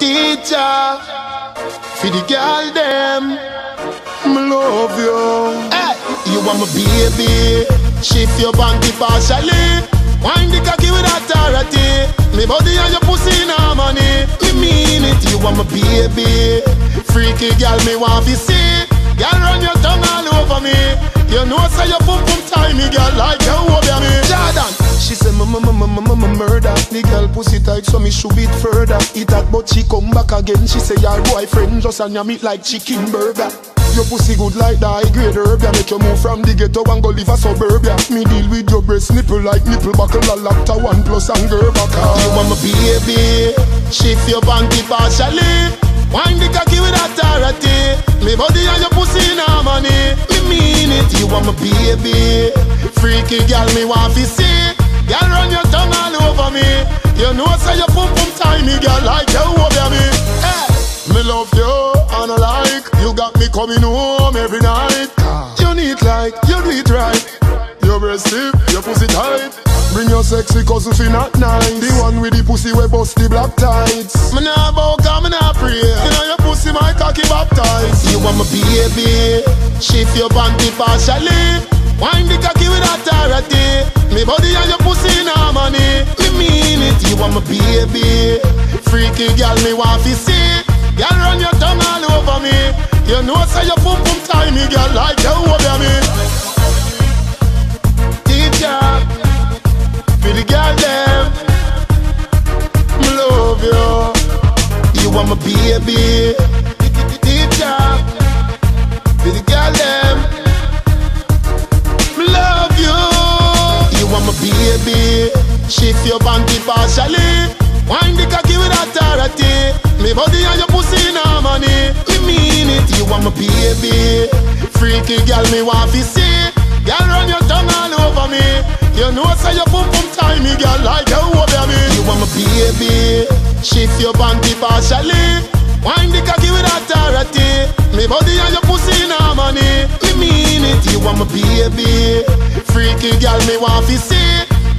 Teacher, for the girl them, me love you. Hey, you want my baby? Shift your banky partially. Wind the cocky with authority. Me body and your pussy in harmony. Me mean it. You want my baby? Freaky girl, me want to see. Girl, run your tongue all over me. You know, say your pum pum me, girl, like you over me. Jordan, she say, m m m m m m murder. The girl pussy tight, so me should beat further. It that, but she come back again. She say, your boyfriend just and you meet like chicken burger. Your pussy good like the high grade herb ya. Make you move from the ghetto and go live a suburbia Me deal with your breast nipple like nipple buckle A laptop one plus and girl back You want my baby? Shift your panty partially. Wind the cocky with authority. Me body and your pussy in harmony. Me mean it. You want my baby? Freaky girl me want to see. Girl run your tongue me. You know say you pum pum me Girl like you oh, over me Hey. Me love you and I like. You got me coming home every night. You need like, you it right. Your breast stiff, your pussy tight. Bring your sexy cousin fi not nice The one with the pussy we bust the black tights. Me nah bow cause me nah pray. You know your pussy my cocky baptized. You want my baby. Shift your panty partially. Wind the cocky with authority. Me body want my baby Freaky girl me want to see Girl, run your tongue all over me. You know, say your pum pum tie me, girl, like you over me. Teacher, for the girl them, me love you. You want my baby. Teacher, for the girl them, Shift your panty partially. Wind the cocky with authority. Me body and your pussy in harmony. Me mean it. You want my baby. Freaky girl, me want to see. Girl, run your tongue all over me. You know, say your pum pum tie me, girl, like you over me. You want my baby. Shift your panty partially. Wind the cocky with authority. Me body and your pussy in harmony. Me mean it. You want my baby. Freaky girl, me want to see.